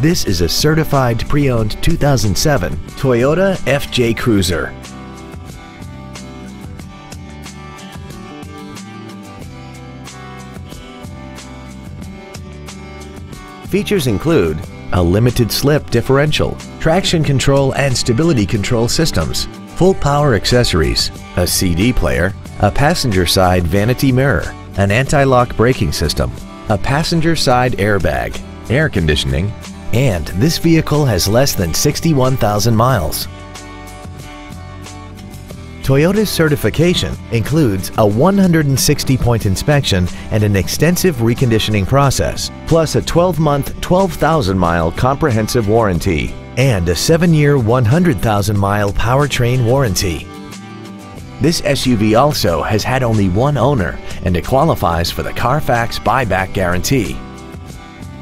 This is a certified pre-owned 2007 Toyota FJ Cruiser. Features include a limited slip differential, traction control and stability control systems, full power accessories, a CD player, a passenger side vanity mirror, an anti-lock braking system, a passenger side airbag, air conditioning, and this vehicle has less than 61,000 miles. Toyota's certification includes a 160-point inspection and an extensive reconditioning process, plus a 12-month, 12,000-mile comprehensive warranty and a 7-year, 100,000-mile powertrain warranty. This SUV also has had only one owner and it qualifies for the Carfax buyback guarantee.